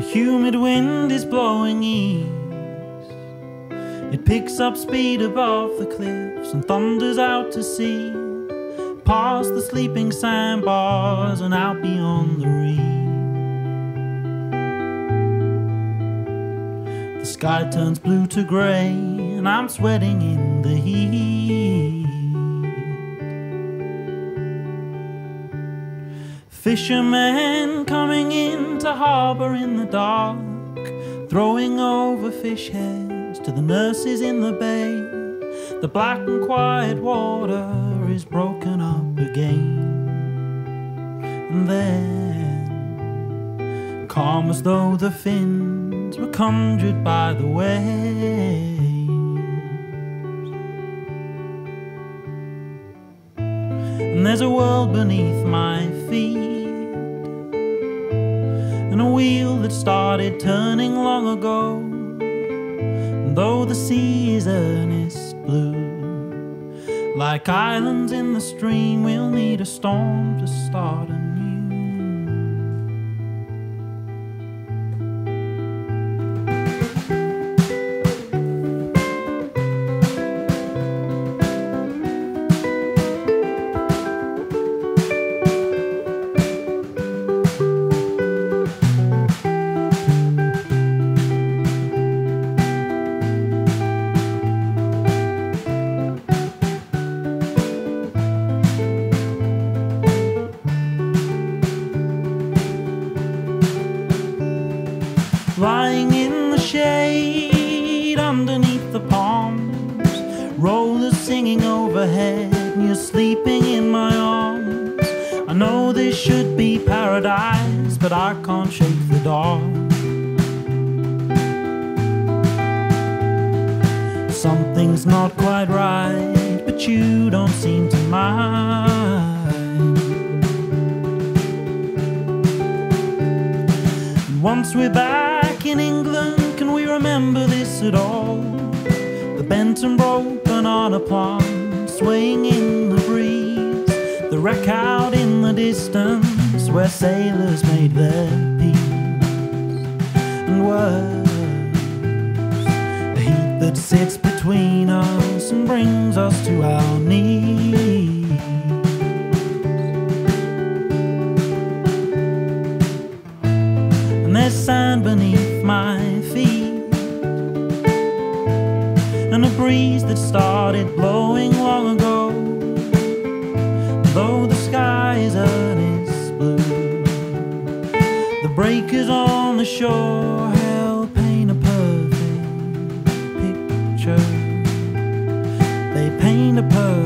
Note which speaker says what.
Speaker 1: humid wind is blowing east. It picks up speed above the cliffs and thunders out to sea, past the sleeping sandbars and out beyond the reef. The sky turns blue to grey, and I'm sweating in the heat. Fishermen coming into harbour in the dark, throwing over fish heads to the nurses in the bay. The black and quiet water is broken up again. And then, calm as though the fins were conjured by the waves. And there's a world beneath my feet started turning long ago. Though the season is blue, like islands in the stream, we'll need a storm to start anew. Shade underneath the palms, rollers singing overhead, and you're sleeping in my arms. I know this should be paradise, but I can't shake the dark. Something's not quite right, but you don't seem to mind. Once we're back remember this at all? The bent and broken on a plant, swaying in the breeze. The wreck out in the distance, where sailors made their peace. And worse, the heat that sits between us and brings us to our knees. sand beneath my feet, breeze that started blowing long ago. Though the sky is honest blue, the breakers on the shore help paint a perfect picture. They paint a perfect